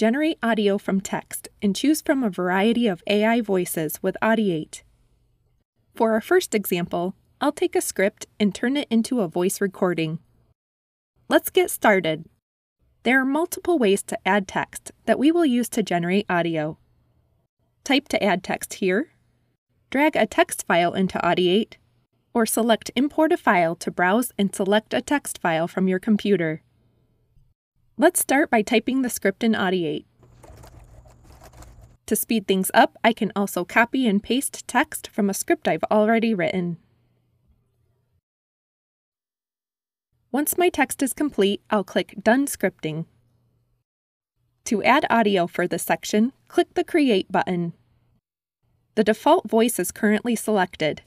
generate audio from text and choose from a variety of AI voices with Audiate. For our first example, I'll take a script and turn it into a voice recording. Let's get started. There are multiple ways to add text that we will use to generate audio. Type to add text here, drag a text file into Audiate, or select Import a file to browse and select a text file from your computer. Let's start by typing the script in Audiate. To speed things up, I can also copy and paste text from a script I've already written. Once my text is complete, I'll click Done Scripting. To add audio for this section, click the Create button. The default voice is currently selected.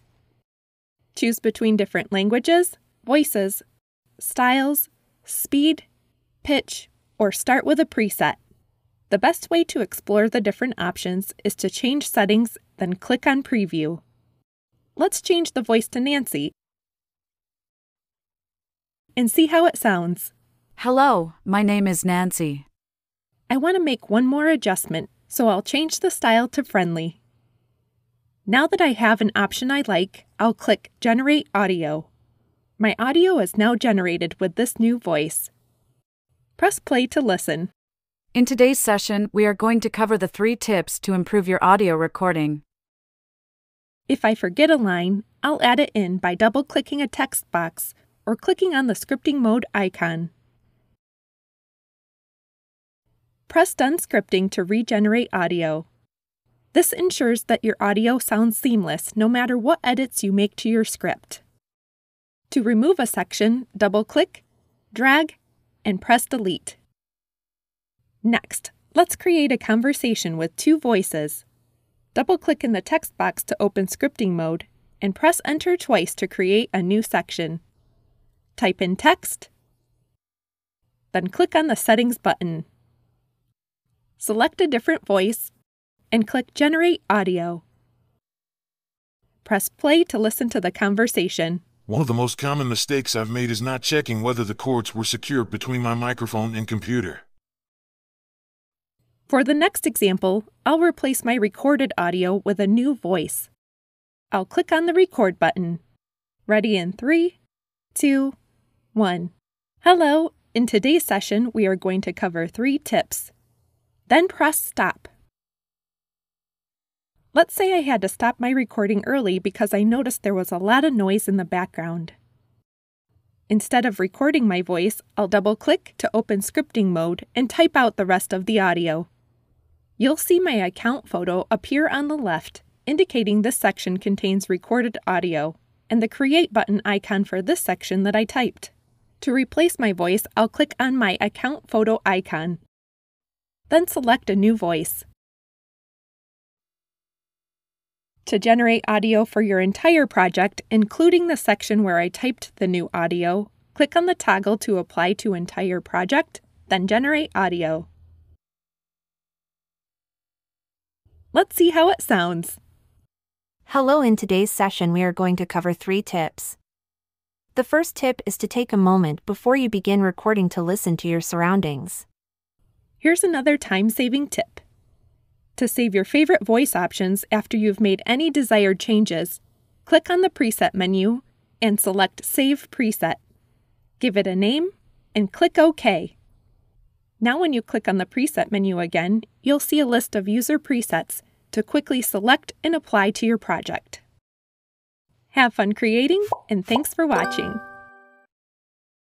Choose between different languages, voices, styles, speed, pitch, or start with a preset. The best way to explore the different options is to change settings, then click on Preview. Let's change the voice to Nancy and see how it sounds. Hello, my name is Nancy. I want to make one more adjustment, so I'll change the style to friendly. Now that I have an option I like, I'll click Generate Audio. My audio is now generated with this new voice. Press play to listen. In today's session, we are going to cover the three tips to improve your audio recording. If I forget a line, I'll add it in by double clicking a text box or clicking on the scripting mode icon. Press Done Scripting to regenerate audio. This ensures that your audio sounds seamless no matter what edits you make to your script. To remove a section, double click, drag, and press Delete. Next, let's create a conversation with two voices. Double click in the text box to open scripting mode and press Enter twice to create a new section. Type in text, then click on the Settings button. Select a different voice and click Generate Audio. Press play to listen to the conversation. One of the most common mistakes I've made is not checking whether the cords were secured between my microphone and computer. For the next example, I'll replace my recorded audio with a new voice. I'll click on the record button. Ready in three, two, one. Hello, in today's session, we are going to cover three tips. Then press stop. Let's say I had to stop my recording early because I noticed there was a lot of noise in the background. Instead of recording my voice, I'll double click to open scripting mode and type out the rest of the audio. You'll see my account photo appear on the left, indicating this section contains recorded audio, and the Create button icon for this section that I typed. To replace my voice, I'll click on my account photo icon. Then select a new voice. To generate audio for your entire project, including the section where I typed the new audio, click on the toggle to apply to entire project, then generate audio. Let's see how it sounds. Hello, in today's session, we are going to cover three tips. The first tip is to take a moment before you begin recording to listen to your surroundings. Here's another time saving tip. To save your favorite voice options after you've made any desired changes, click on the Preset menu and select Save Preset. Give it a name and click OK. Now, when you click on the Preset menu again, you'll see a list of user presets to quickly select and apply to your project. Have fun creating, and thanks for watching.